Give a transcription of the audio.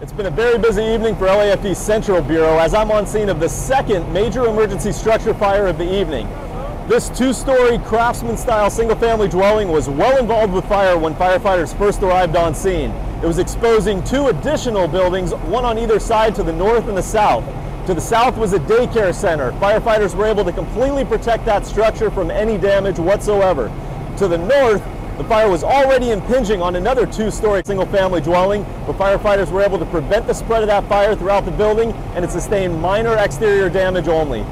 It's been a very busy evening for LAFD Central Bureau as I'm on scene of the second major emergency structure fire of the evening. This two-story craftsman-style single-family dwelling was well involved with fire when firefighters first arrived on scene. It was exposing two additional buildings, one on either side to the north and the south. To the south was a daycare center. Firefighters were able to completely protect that structure from any damage whatsoever. To the north, the fire was already impinging on another two-story single-family dwelling, but firefighters were able to prevent the spread of that fire throughout the building, and it sustained minor exterior damage only.